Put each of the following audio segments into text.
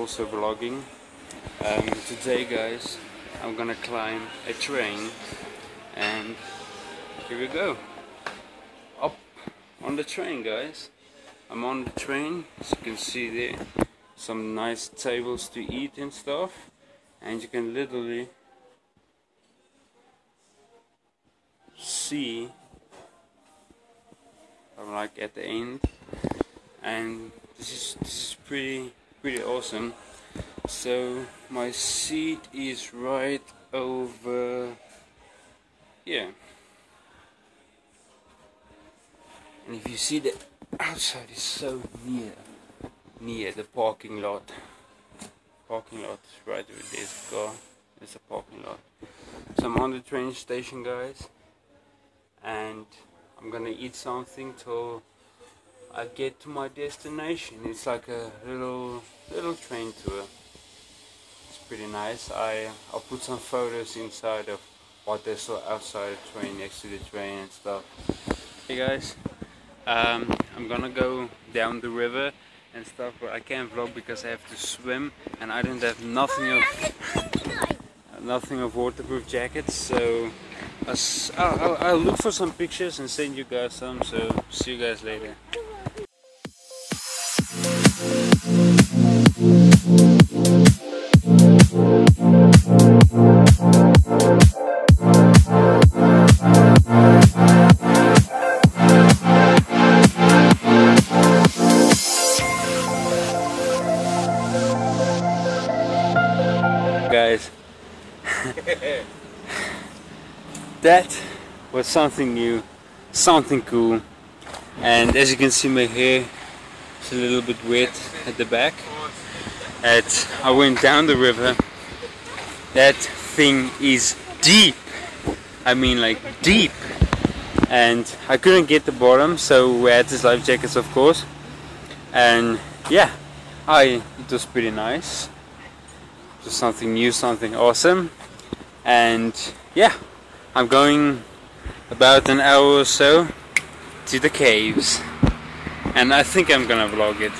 also vlogging. Um, today guys, I'm gonna climb a train and here we go. Up on the train guys. I'm on the train, as you can see there, some nice tables to eat and stuff. And you can literally see I'm like at the end and this is this is pretty pretty awesome so my seat is right over here and if you see the outside is so near near the parking lot parking lot right with this car it's a parking lot so I'm on the train station guys and I'm gonna eat something till I get to my destination. It's like a little little train tour. It's pretty nice. I I put some photos inside of what they saw outside the train, next to the train and stuff. Hey guys, um, I'm gonna go down the river and stuff, but I can't vlog because I have to swim and I don't have nothing of nothing of waterproof jackets. So I'll, I'll, I'll look for some pictures and send you guys some. So see you guys later. that was something new, something cool. And as you can see my hair is a little bit wet at the back. At, I went down the river. That thing is deep. I mean like deep. And I couldn't get the bottom so we had these life jackets of course. And yeah, I it was pretty nice. Just something new, something awesome and yeah I'm going about an hour or so to the caves and I think I'm gonna vlog it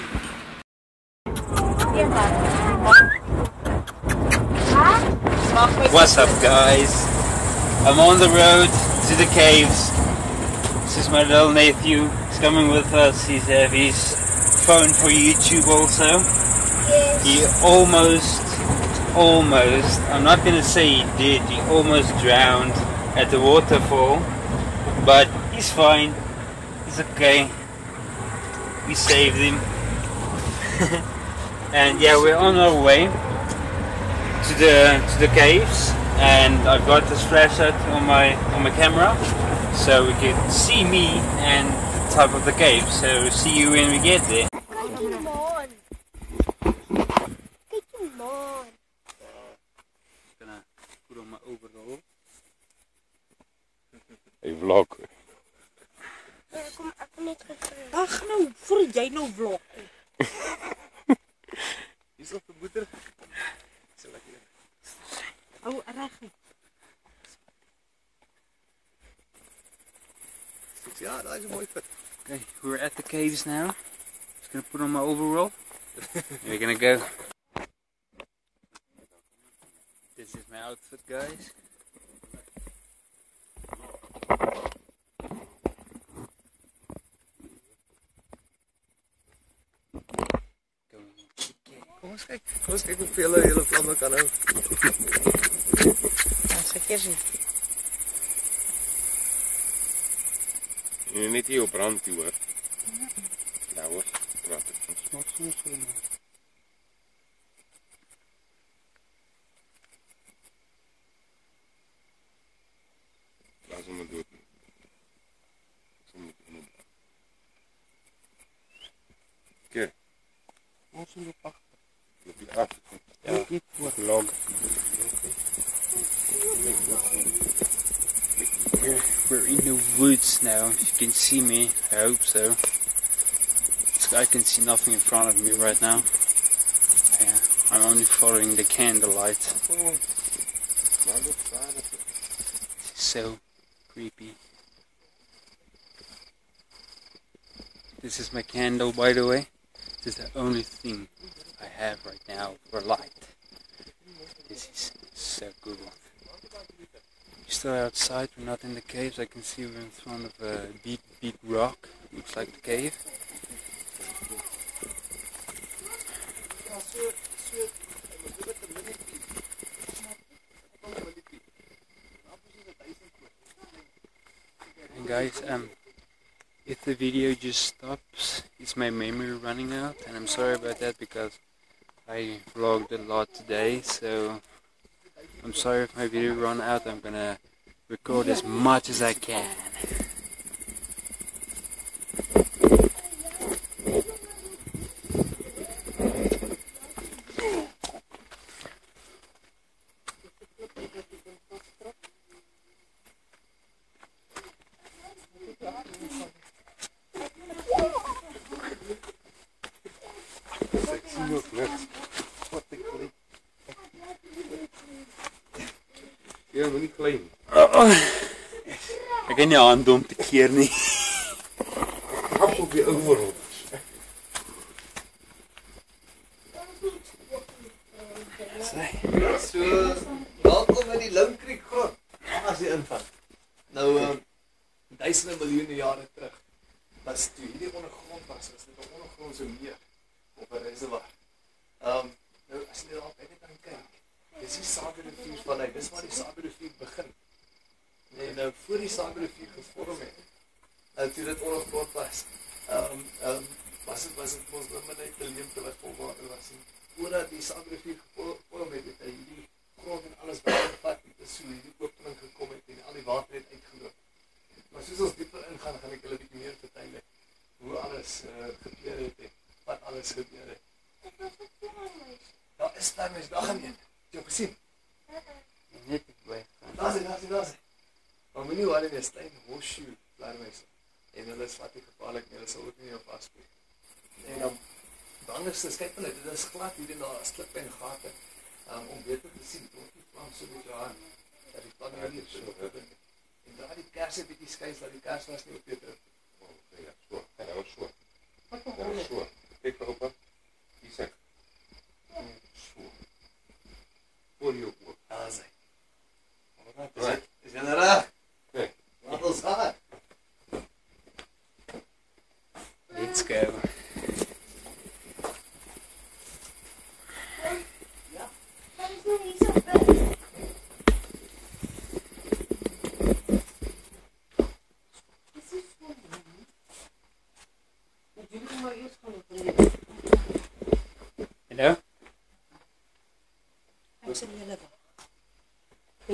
What's up guys? I'm on the road to the caves This is my little nephew He's coming with us He's have uh, his phone for YouTube also He almost almost, I'm not going to say he did, he almost drowned at the waterfall, but he's fine, he's okay, we saved him. and yeah, we're on our way to the to the caves, and I've got this flashlight on my on my camera, so we can see me and the top of the cave. So see you when we get there. vlog. Ja, kom, ek kom net terug. Ag nou, vir jy nou blok. Hier's op die boeter. Sal ek hier. Ou oh, reg. Ja, dat is een mooi fit. Okay, we're at the caves now. Just gonna put on my overall. we're gonna go. This is my outfit, guys. ons kyk. Ons kyk hoe veel hulle vlamme kan hou. Ons sê hier sien. Nie net hier op brand toe hoor. Nou hoor, wat het ons nog so gesien? can see me. I hope so. I can see nothing in front of me right now. Yeah, I'm only following the candlelight. So creepy. This is my candle, by the way. This is the only thing I have right now for light. This is so cool still uh, outside, we're not in the caves. I can see we're in front of a big, big rock. Looks like the cave. And guys, um, if the video just stops, it's my memory running out, and I'm sorry about that because I vlogged a lot today, so I'm sorry if my video run out, I'm gonna record as much as I can. clean. Oh, ek het nie aan hom te keer nie. Hou op weer oor. Ja, ja. Daar mens daar nie. Jy het gesien. Net by. Daar sien, daar sien, daar sien. Maar menie hulle net staan hoe sy daar mens. En hulle is vatig gevaarlik, hulle sal ook nie jou vasbreek. En dan dan is dit kyk hulle, dit is glad hier en daar, is klip en gate.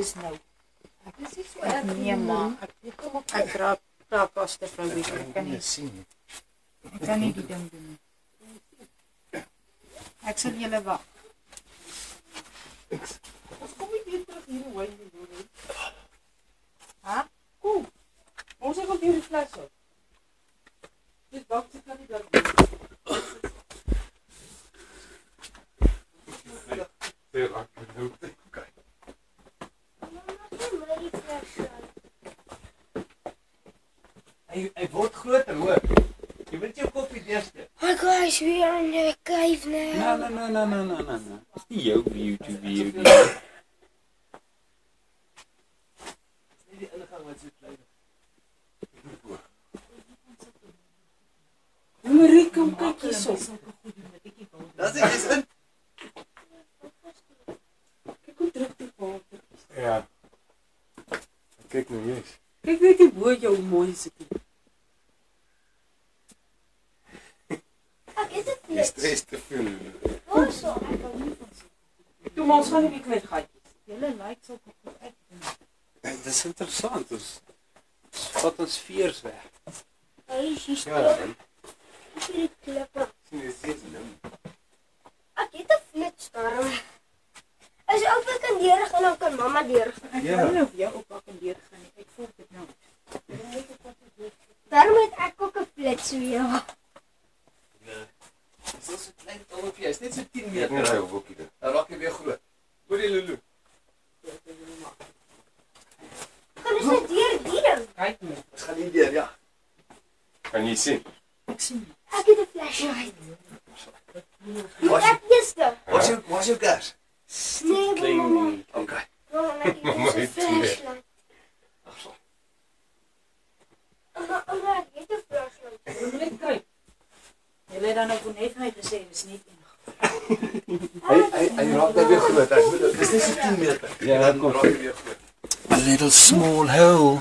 is nou. Dis is so erg nie maar ek ek kom op ek dra dra paste van wie ek kan nie nee, sien nie. Ek kan nie die ding doen nie. Ek sal julle wag. kom kyk hierso. Dat is is in. Kyk hoe druk die water is. Ja. Kyk nou hier. Kyk net die boot jou mooi sit. Ek is dit. Dis stres te veel. Ons so, ek kan nie van so. Jy moet ons gaan net net gaatjies. Julle lyk so goed uit. Dit is interessant. Ons vat ons veers weg. Ons gaan hier deur, ja. Kan jy sien? Ek sien. Ek het 'n flashlight. Ek het dit gister. Wat is wat is jou kers? Nee, mamma. Okay. Mamma, ek het 'n flashlight. Ag, so. Ag, ag, ek het 'n flashlight. Moet net kyk. Jy lê dan op 'n heffing gesê, dis nie enig. Hy hy hy raak baie groot. Dit is nie so 10 meter. Ja, dit kom raak baie groot. A little small hole.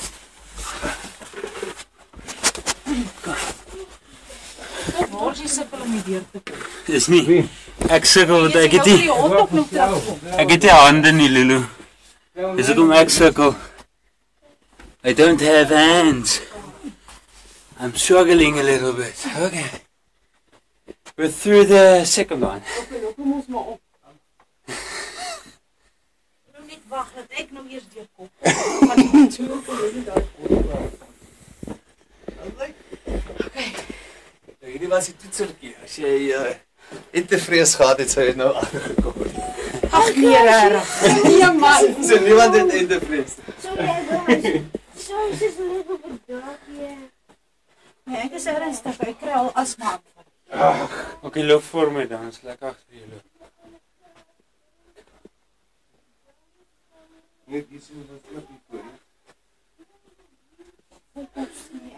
om die deur te kom. Is nie. Ek sukkel want ek het nie Ek het nie hande nie, Lulu. Is dit om ek sukkel? I don't have hands. I'm struggling a little bit. Okay. We're through the second one. Nou nou okay. Ja, hierdie was die toetsertjie. As jy uh eh, in te vrees gehad het, sou jy nou aangekom het. Ag nee, nee reg. Nee, nee, nee man. Dis so, niemand het in te vrees. Sou jy gou maar. Sou jy vir my gou dalk hier. Ja, ek is ernstig, ek kry al asma. Ag, okay, loop vir my dan, is lekker vir julle. Net dis net 'n klippie toe. Ek kan nie.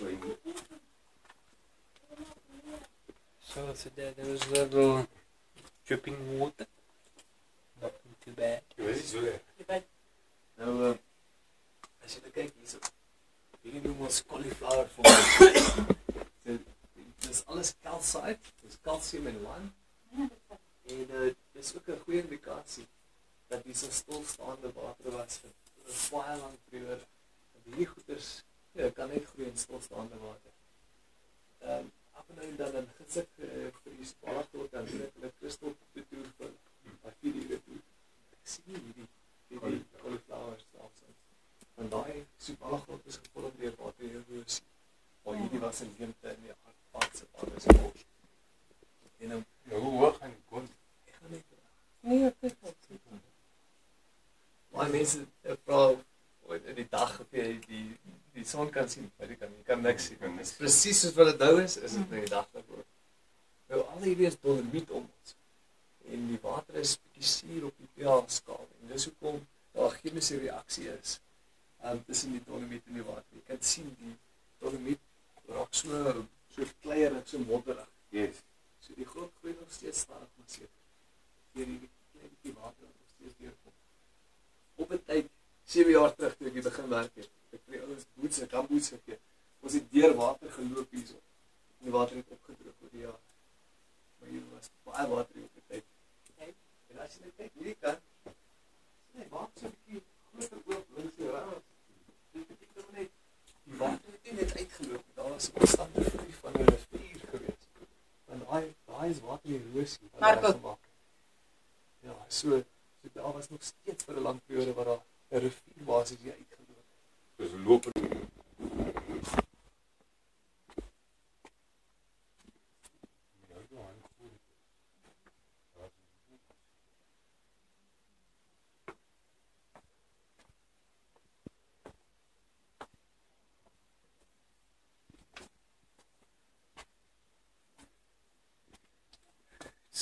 своими. So today there was a little dripping water. Nothing too bad. Yeah, it was too bad. Now, uh, I said, okay, so we need to more cauliflower for me. so, there's all this calcite, there's calcium in one. and uh, there's also a good indication that these are still standing water was for a while on the river. And the good is ek eh, kan net groei in stilstaande water. Ehm um, af en toe dan dan gesit uh, eh, vir die spaar tot dan net hulle kristal toe toe vir wat vir die wet. Ek sien nie hierdie hierdie cauliflower self so. Want daai superagrot is gevul op deur water hier hoe is. Al hierdie ja. was in gemte in die hart pas se pas is vol. En dan ja, hoe hoog gaan die grond? Ek gaan net. Nee, ek het dit. Maar mense die son kan sien by die kant. Jy kan niks sien nie. Dis presies soos wat dit nou is, is dit net daglik nou ook. Nou al hierdie is dolomiet om ons. En die water is bietjie suur op die pH-skaal en dis hoekom daar chemiese reaksie is. Ehm um, tussen die dolomiet en die water. Jy kan sien die dolomiet raak so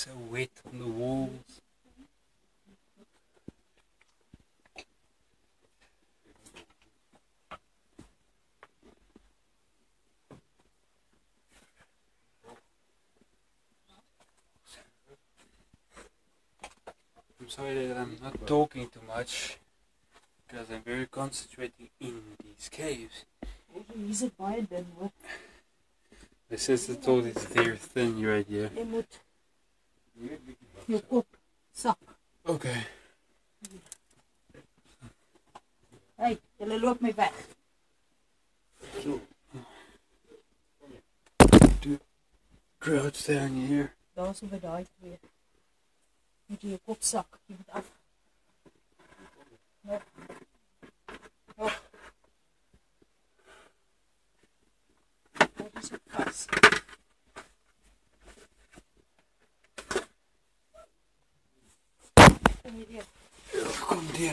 so wet on the walls. I'm sorry that I'm not talking too much because I'm very concentrating in these caves. This is the tallest deer thin right here. je kop, zak. Oké. Okay. Hé, hey, jullie loopt mee weg. Zo. Crowd staan hier. Daar zijn we daar weer. Moet je je kop zak, je moet af. Ja. Ja. Dat is het kast.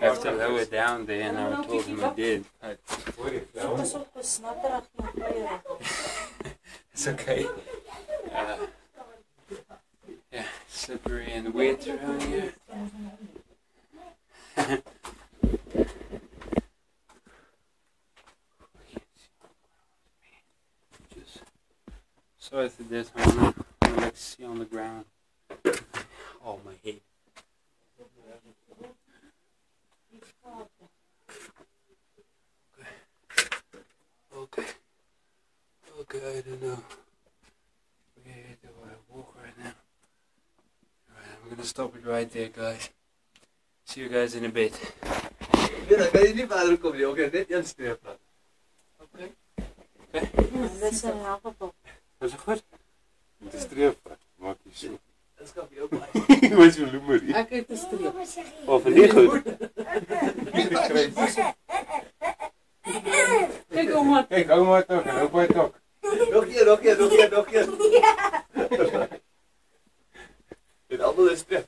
After they were down there and I told them I did. it's okay. Uh, yeah, slippery and wet around here. week, guys. See you guys in a bit. Ja, dan kan jy nie verder kom nie. Okay, net een streep plat. Okay. Okay. Dis 'n halfpot. Dis goed. Dit is streep plat. Maak jy so. Dis kan jy ook baie. Hoe is jou loemer? Ek het 'n streep. Of nie goed. Ek kry. Ek hou maar. Ek hou maar tog. Hou baie tog. Nog hier, nog hier, nog hier, nog hier. Dit albe is streep.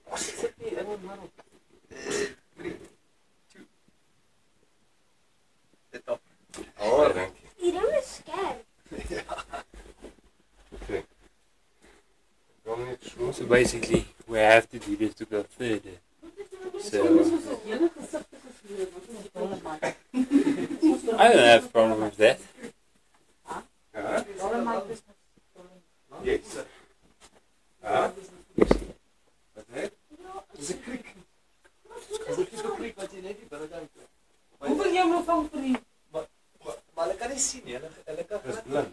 hulle kan is blind.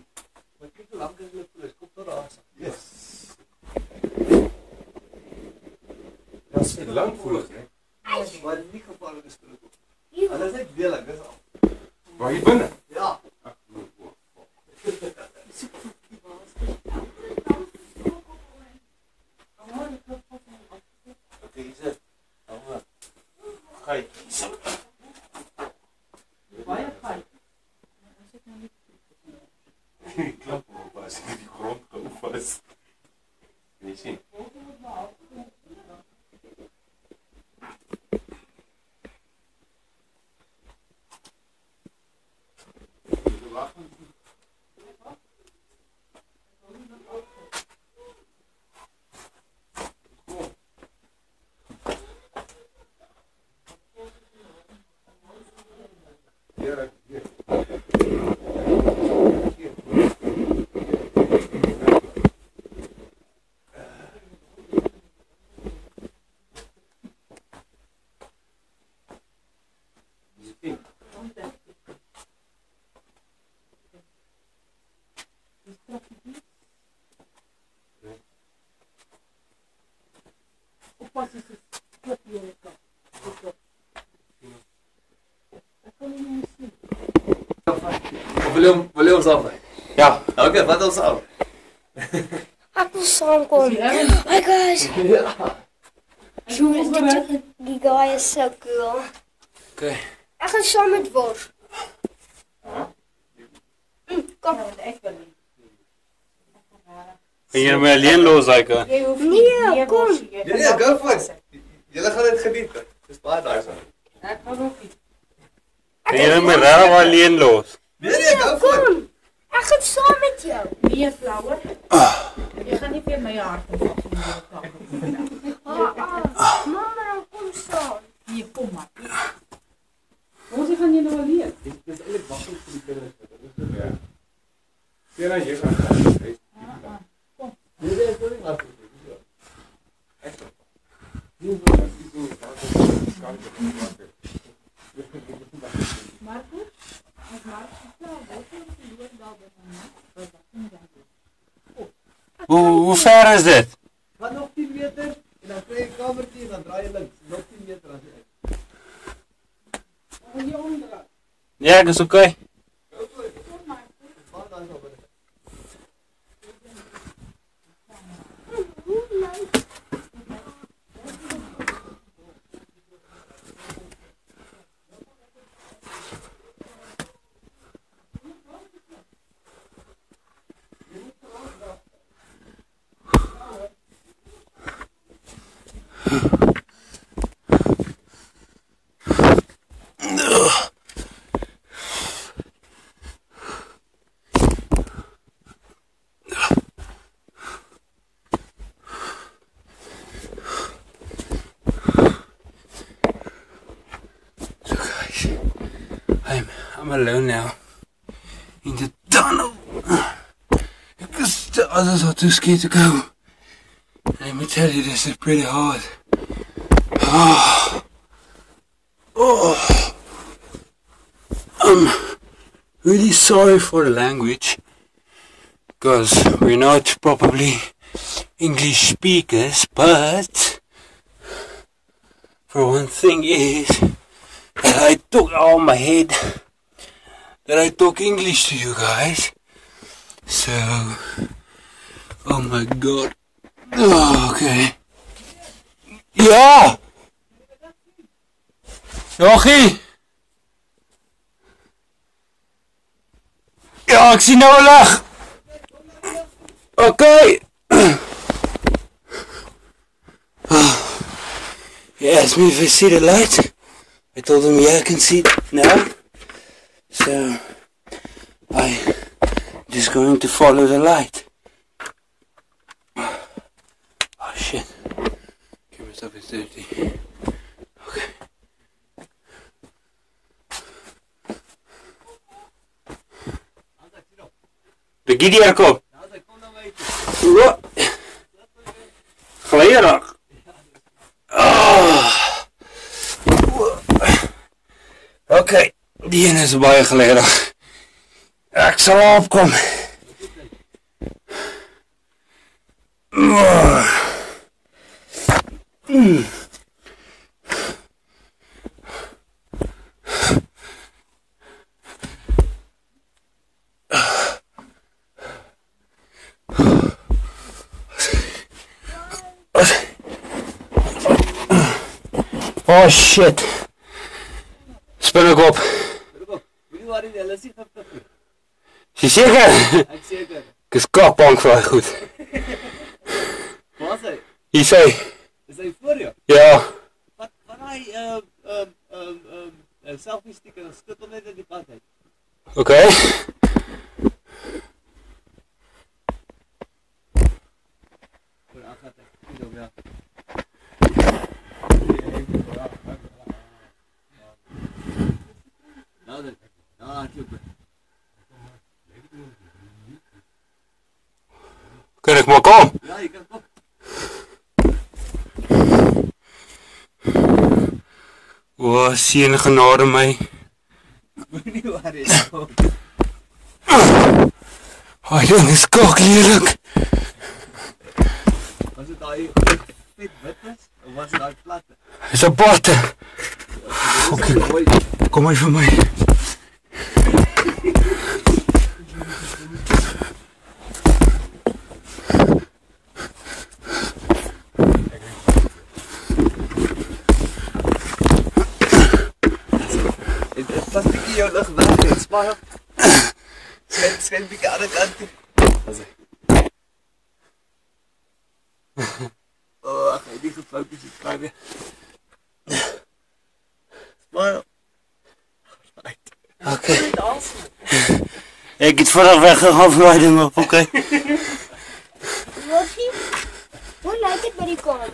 Maar kyk hoe lank hulle koers kom tot daar. Yes. Dit's 'n lang koers, hè. Maar nie gevaarlik is dit ook. Hulle is net deelig, dis al. Waar jy binne Okay, wat ons al. Ek wil saam kom. Oh my gosh. Jy moet dit die guy is so cool. Okay. Ek gaan saam met Wolf. Mm, kom dan, ja, ek wil nie. Jy moet alleen los, Aika. Nee, kom. Jy moet gaan fiks. Jy gaan dit geniet. Dis baie daai se. Ek gaan ook. Jy moet my rare alleen los nie flower. Ah. Jy gaan nie vir my hart kom vat nie. Mamma, kom staan. Jy kom maar. Ons gaan jy nou al leer. Dit is eintlik wag om vir die kinders te doen. Dit is ja. Sien jy gaan gaan. Markus, hat Markus da, wo kommt die Uhr da, bitte? Hoe, hoe ver is dit? Wat nog 10 meter en dan kry jy 'n kamertjie en dan draai jy links, nog 10 meter as jy uit. Hoe gaan jy onder? Ja, dis oukei. Okay. alone now. In the tunnel! Because the others are too scared to go. Let me tell you, this is pretty hard. Oh. Oh. I'm really sorry for the language. Because we're not probably English speakers, but for one thing is I took off my head that I talk English to you guys. So, oh my god. Oh, okay. Yeah. Jochie! Ja, ik zie nou Oké! Okay. Oh. asked me if I see the light? I told him yeah, I can see it now. So I just going to follow the light. Oh shit. Give myself is dirty. Okay. تجي لي يعقوب خليه يرق اوكي Die een is baie geledig. Ik zal opkom. Mm. Oh shit. seker. Ek seker. Kyk, bank vir hy goed. Waar is hy? Hy sê. Is hy voor jou? Ja. Wat wat hy ehm ehm ehm ehm, ehm selfie stiek en skud hom net in die pad uit. Okay. O, seën genade my. Moenie waar is kok. Haai, jy is kok hierlik. Was dit daai fet witness of was dit daai platte? Dis 'n platte. Okay. Kom maar vir my. Okay. Video nach Weihnachts machen. Sven, Sven Begane kannte. Also. Oh, ich nicht so folgt diese Frage. Smile. Okay. Er geht von der Weg auf Leute noch, okay? Who like it very cold?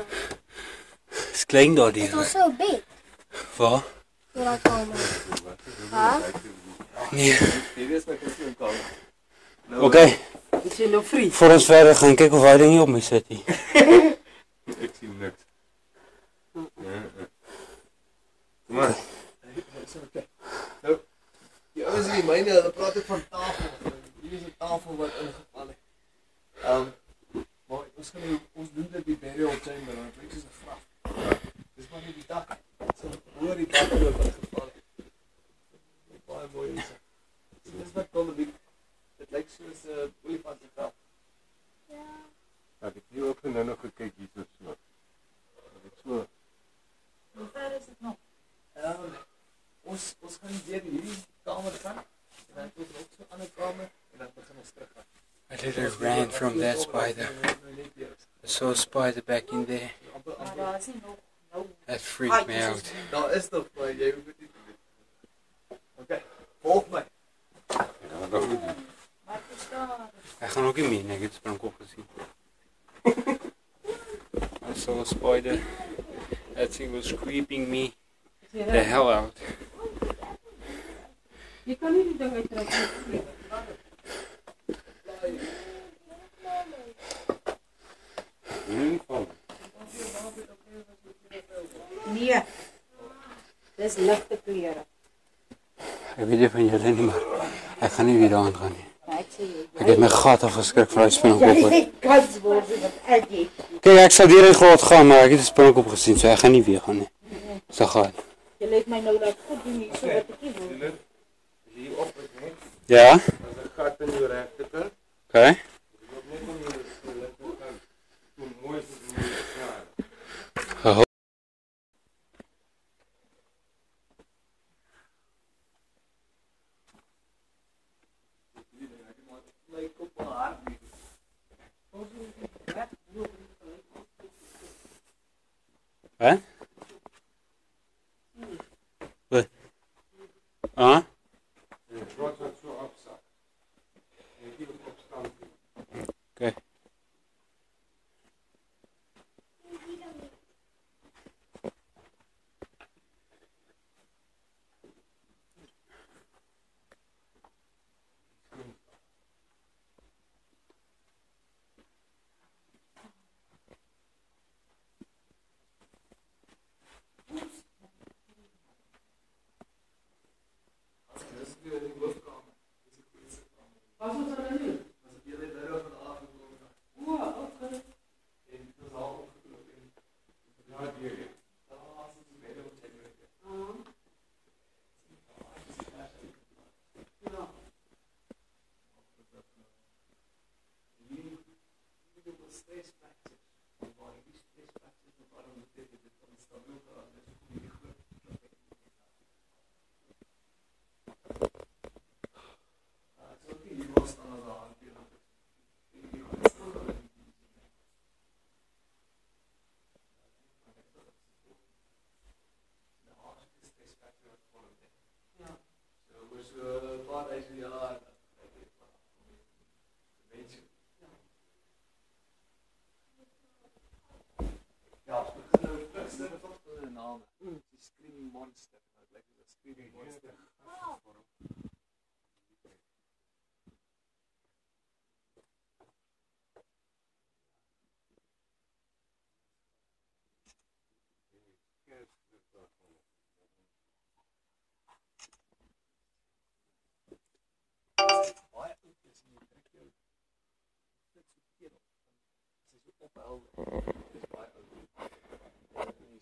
Es klingt doch dir. It's also big. Was? Wat raak hom? Ha? Nee. Ek weet net ek sien hom. OK. Is hy nou vry? Vir ons verder gaan kyk of hy ding er nie op my sit nie. ek sien niks. Ja. ja, ja. Maar. Nou, die ouens hier myne, hulle praat ek van tafel. Hier is 'n tafel wat ingeval het. Ehm um, maar ons kan nie ons doen dit die burial chamber, want dit is 'n graf. Dis maar net die dak. Sunt really popular with football. Football boys. So is what called the the lectures, uh, really fun Ja. Ek het nie ook nou so so. Dit so. Ehm, ons ons gaan deur hierdie kamer gaan en dan tot kamer en dan terug gaan. I did ran from that spider. I saw a spider back in there. daar is nog that freaked Ay, me out. Es no, esto fue ya un Ok, volgme. Ja, dat ook niet. Maar het is daar. Hij gaat ook in mee, I saw a spider. That thing was creeping me the hell out. You can't de weg trekken. Nu Nee. Dis ligte kleure. Ek weet nie van julle nie, maar ek gaan nie weer daaraan gaan nie. Ja, ek het my gat afgeskrik van daai spinnekop. Ek kan se word dat ek dit. Kyk, ek sal weer in God gaan, maar ek het die spinnekop gesien, so ek gaan nie weer gaan nie. So gaan. Jy lê my nou laat goed doen hier so wat ek hier wil. Hier op het net. Ja. Daar's 'n gat in jou regterkant. OK. like the speed was there. Opbouwen. Dus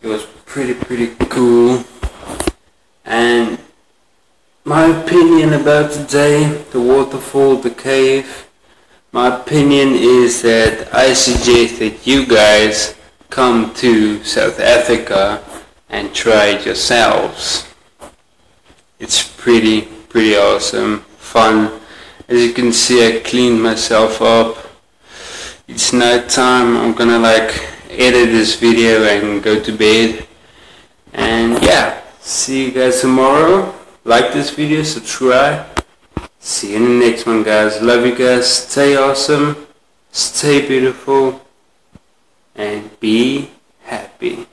It was pretty, pretty cool. And my opinion about today, the waterfall, the cave, my opinion is that I suggest that you guys come to South Africa and try it yourselves. It's pretty, pretty awesome, fun. As you can see, I cleaned myself up. It's night time, I'm gonna like edit this video and go to bed. And yeah, see you guys tomorrow. Like this video, subscribe. See you in the next one guys. Love you guys. Stay awesome. Stay beautiful. And be happy.